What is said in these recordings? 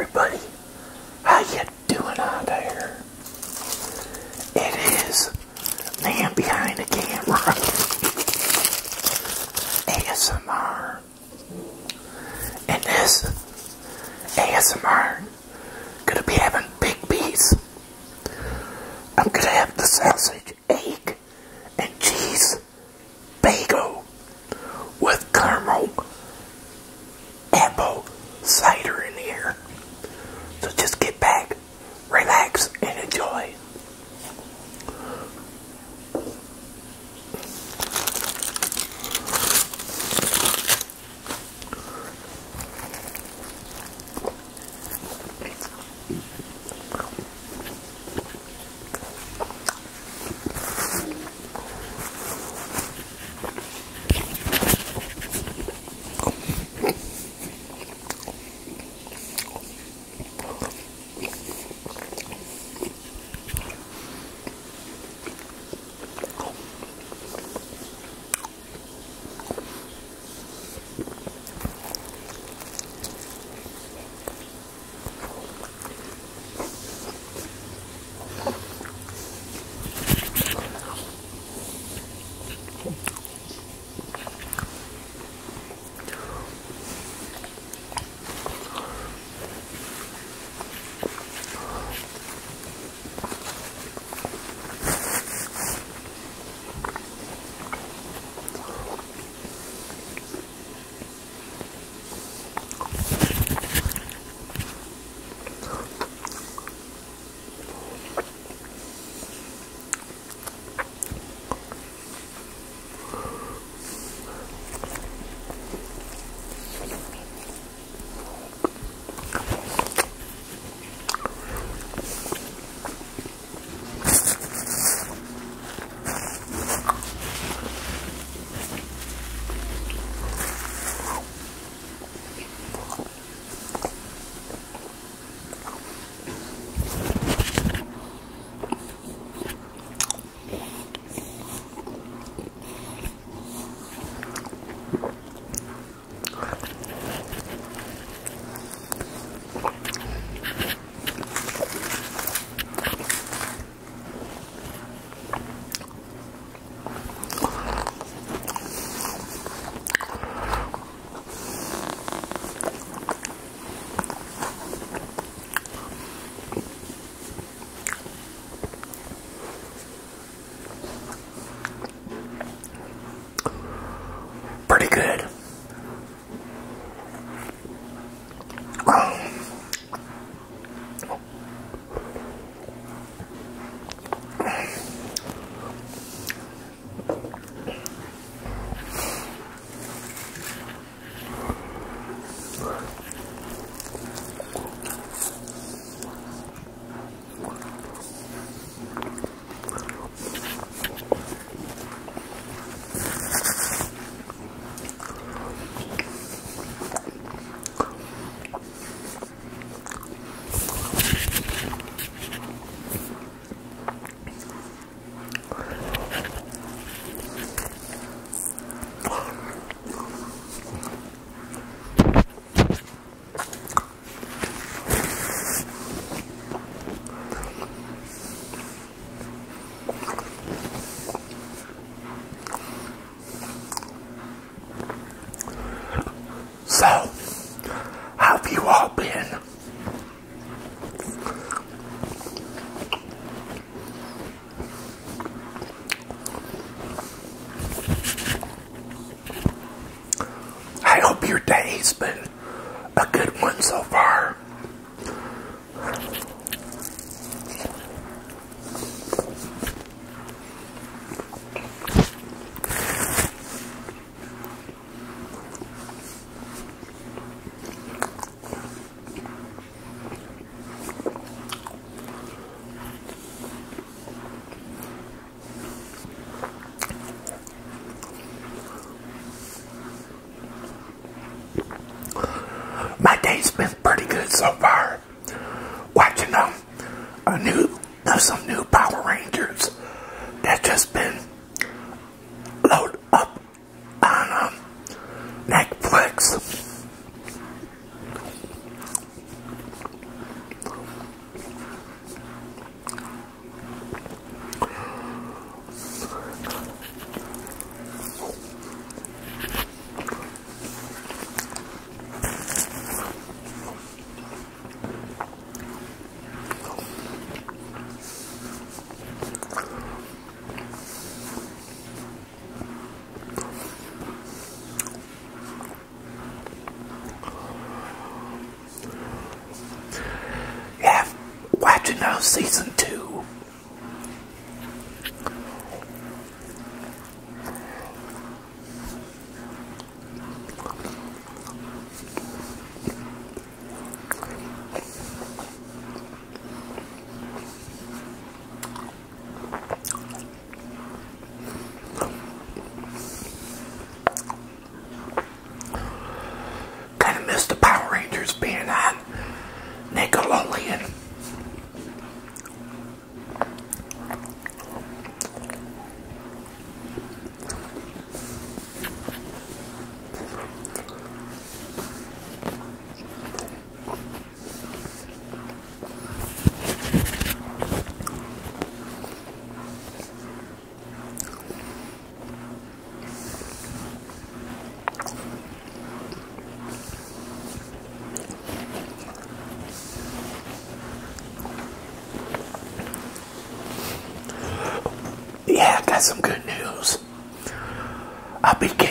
everybody. How you doing out there? It is man behind the camera. ASMR. And this ASMR gonna be having big beats. I'm gonna have the sausage, have you all been? I hope your day's been a good one so far. My day's been pretty good so far. Watching um a new uh, some new Power Rangers that just been got some good news. I'll be getting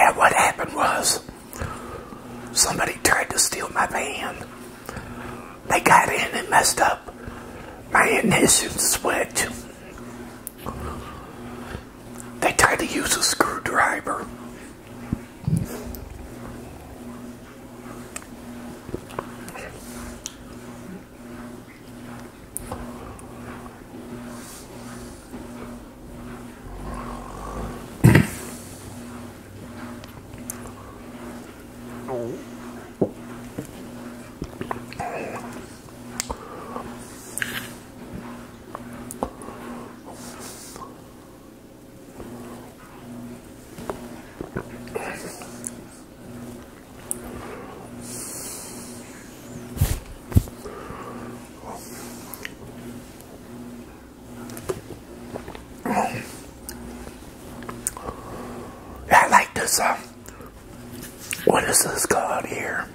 yeah, what happened was somebody tried to steal my van. They got in and messed up my ignition switch. They tried to use a screwdriver this uh, what is this called here?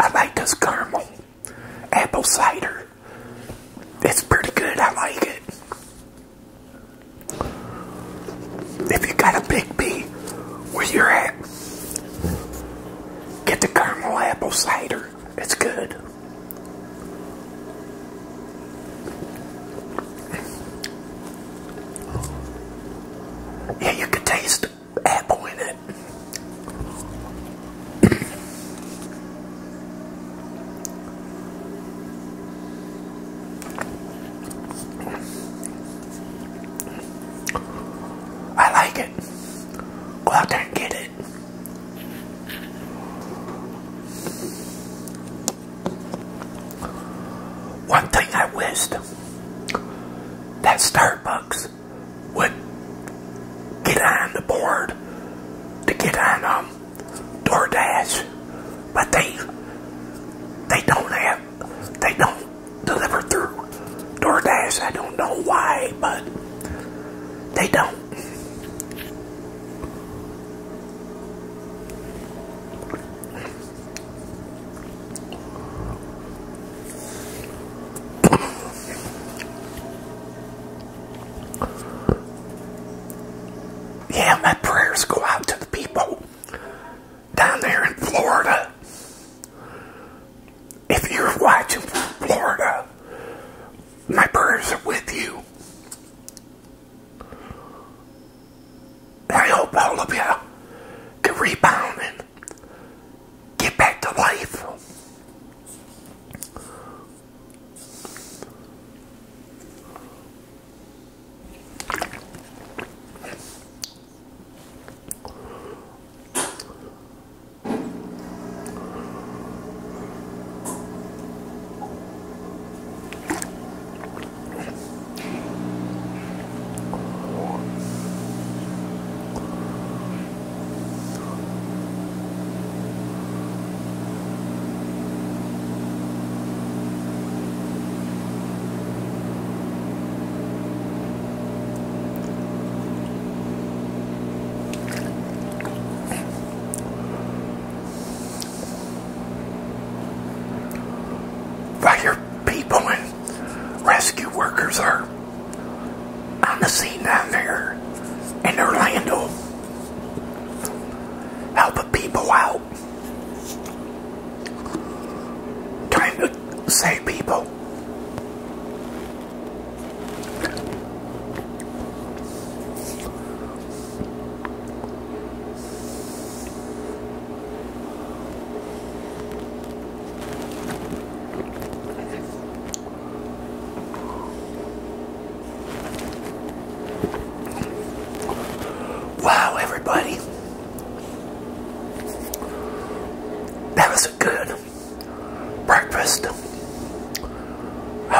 I like this caramel apple cider all of rebound. I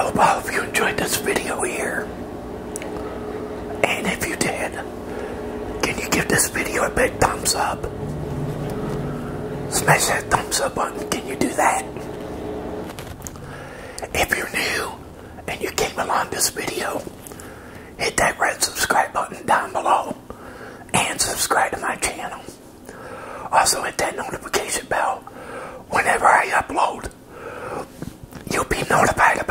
hope all of you enjoyed this video here. And if you did, can you give this video a big thumbs up? Smash that thumbs up button. Can you do that? If you're new and you came along this video, hit that red subscribe button down below and subscribe to my channel. Also hit that notification bell whenever I upload. Be notified